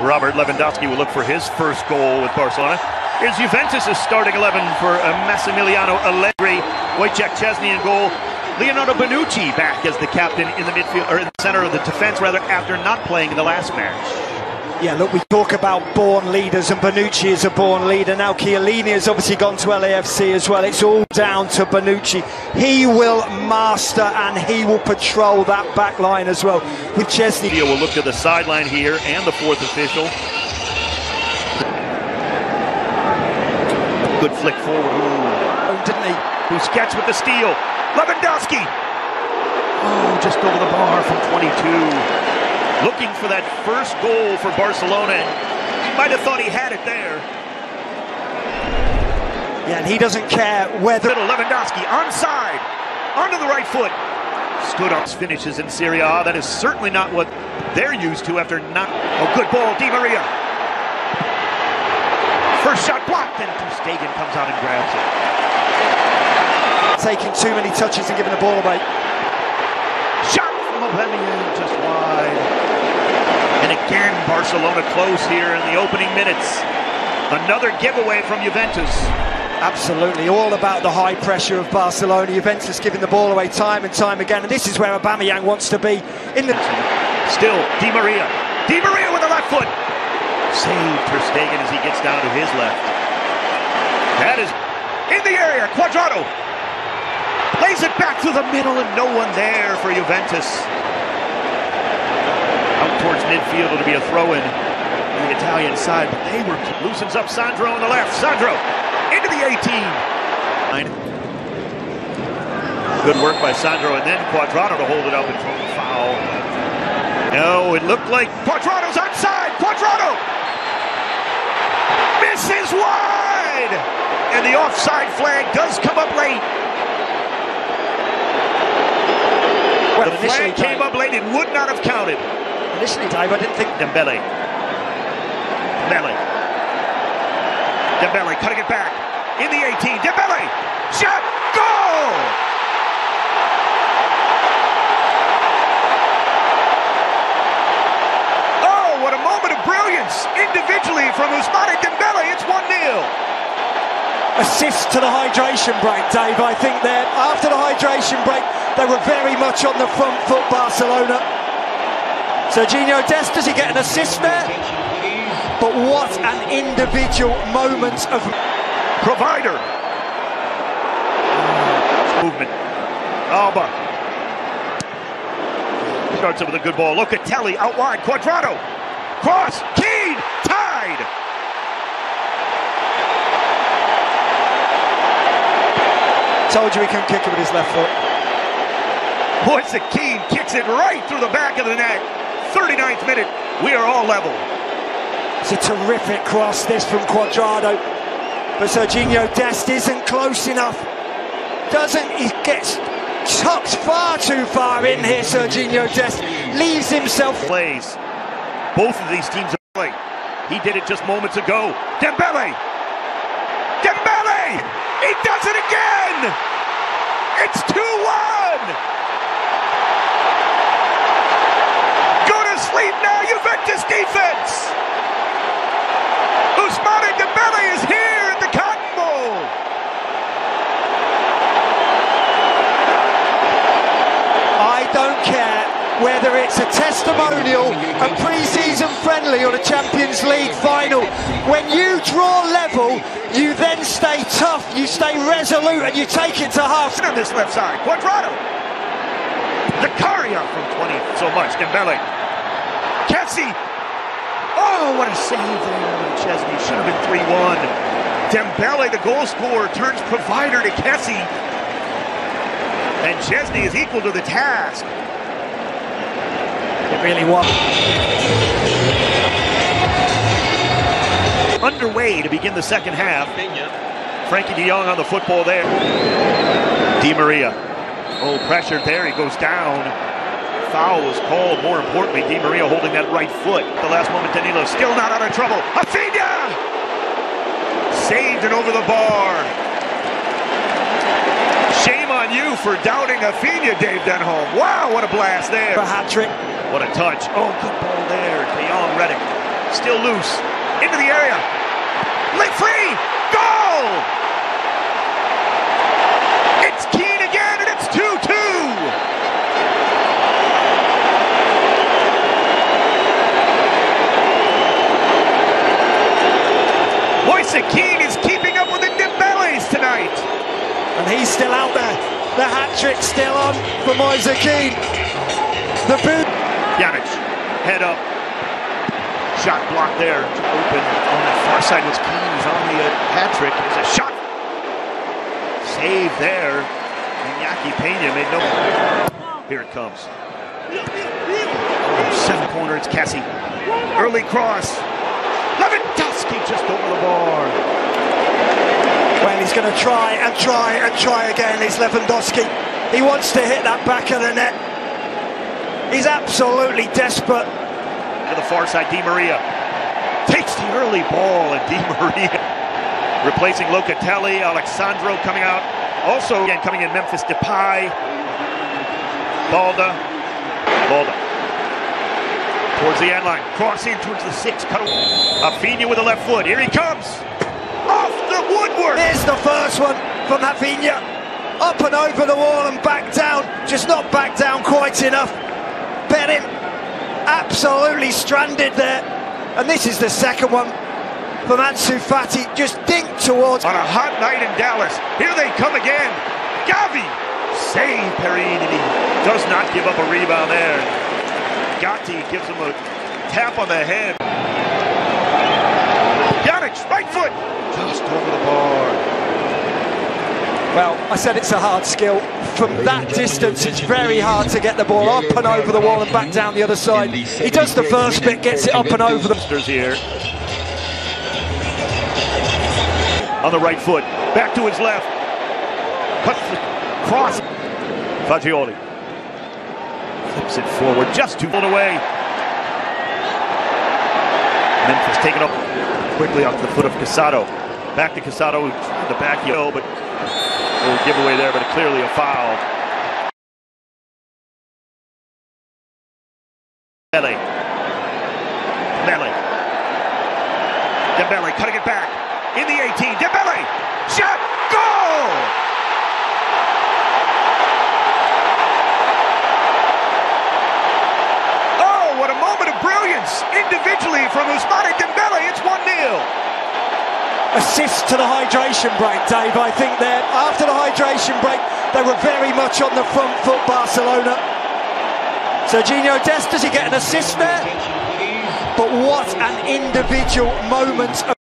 Robert Lewandowski will look for his first goal with Barcelona. Here's Juventus' starting 11 for uh, Massimiliano Allegri, Wojciech Szczesny in goal. Leonardo Bonucci back as the captain in the midfield, or in the center of the defense, rather, after not playing in the last match. Yeah, look, we talk about born leaders, and Bonucci is a born leader. Now, Chiellini has obviously gone to LAFC as well. It's all down to Bonucci. He will master and he will patrol that back line as well. With Szczesny. We'll look to the sideline here and the fourth official. Good flick forward. Ooh. Oh, didn't he? Busquets with the steal. Lewandowski. Oh, just over the bar from 22 looking for that first goal for Barcelona. He might have thought he had it there. Yeah, and he doesn't care whether... Lewandowski onside, onto the right foot. Stood up finishes in Serie A. That is certainly not what they're used to after not... Oh, good ball, Di Maria. First shot blocked, and Ter Stegen comes out and grabs it. Taking too many touches and giving the ball away. Shot from Aubameyang, just wide. Again, Barcelona close here in the opening minutes. Another giveaway from Juventus. Absolutely, all about the high pressure of Barcelona. Juventus giving the ball away time and time again, and this is where Aubameyang wants to be. In the still Di Maria, Di Maria with the left foot, saved Ter Stegen as he gets down to his left. That is in the area. Cuadrado plays it back through the middle, and no one there for Juventus towards midfield. It'll be a throw in on the Italian side, but they were loosens up Sandro on the left. Sandro into the 18. Good work by Sandro, and then Cuadrado to hold it up and throw the foul. No, it looked like Cuadrado's outside. Cuadrado misses wide, and the offside flag does come up late. Well, the flag came up late. It would not have counted initially, Dave, I didn't think Dembele. Dembele. Dembele cutting it back. In the 18. Dembele. Shot. Goal! Oh, what a moment of brilliance individually from Ousmane Dembele. It's 1-0 assist to the hydration break, Dave. I think that after the hydration break, they were very much on the front foot, Barcelona. Serginho Dest, does he get an assist there? But what an individual moment of... Provider. Movement. Alba. Starts it with a good ball. Locatelli out wide. Cuadrado. Cross. Kean. Tied. Told you he couldn't kick it with his left foot. At Kean. Kicks it right through the back of the net. 39th minute, we are all level. It's a terrific cross, this from Cuadrado. But Serginho Dest isn't close enough. Doesn't, he gets tucked far too far in here, Serginho Dest. Leaves himself. Plays. Both of these teams are playing. He did it just moments ago. Dembele! Dembele! He does it again! It's 2-1! Juventus defense. Ousmane Dembele is here in the Cotton Bowl. I don't care whether it's a testimonial, a pre-season friendly or a Champions League final. When you draw level, you then stay tough, you stay resolute, and you take it to half. On this left side, Cuadrado. Zakaria from 20 so much. Dembele Kessie. Oh, what a save there. Szczesny! should have been 3-1. Dembele, the goal scorer, turns provider to Kessie. And Szczesny is equal to the task. It really was. Underway to begin the second half. Frankie de Jong on the football there. Di Maria. Oh, pressured there. He goes down foul was called. More importantly, Di Maria holding that right foot. The last moment, Danilo still not out of trouble. Rafinha! Saved and over the bar. Shame on you for doubting Rafinha, Dave Denholm. Wow, what a blast there. A hat trick. What a touch. Oh, good ball there. De Jong, Reddick. still loose. Into the area. Lit free. Goal! It's Kean again, and it's 2 2. Moise Kean is keeping up with the Dembele's tonight. And he's still out there. The hat trick still on for Moise Kean. The boot. Pjanic, head up. Shot blocked there. Open on that far side was Kean. He's on the uh, hat trick. There's a shot. Save there. Iñaki Pena made no. Here it comes. Seven corner. It's Kessie. Early cross. Lewandowski just over the bar. Well, he's going to try and try and try again. He's Lewandowski. He wants to hit that back of the net. He's absolutely desperate. To the far side, Di Maria takes the early ball, and Di Maria replacing Locatelli. Alex Sandro coming out. Also, again, coming in Memphis Depay. Balde. Balde. Towards the end line. Crossing towards the six. Cut Rafinha with the left foot. Here he comes. Off the woodwork. There's the first one from Rafinha. Up and over the wall and back down. Just not back down quite enough. Perin absolutely stranded there. And this is the second one from Ansu Fati. Just dinked towards. On a hot night in Dallas. Here they come again. Gavi. Save Perin, and he does not give up a rebound there. Gatti gives him a tap on the head. Pjanic, right foot. Just over the bar. Well, I said it's a hard skill. From that distance, it's very hard to get the ball up and over the wall and back down the other side. He does the first bit, gets it up and over the. here. On the right foot, back to his left. Cuts the cross. Fagioli flips it forward, just too far away. Memphis taken up quickly off the foot of Casado. Back to Casado, the back heel, but little giveaway there, but clearly a foul. Dembele. Dembele. Dembele cutting it back. In the 18. Dembele. Shot. Goal! Oh, what a moment of brilliance. Individually from Ousmane Dembele. It's 1 0 assist to the hydration break, Dave. I think there after the hydration break, they were very much on the front foot, Barcelona. Serginho Dest, does he get an assist there? But what an individual moment.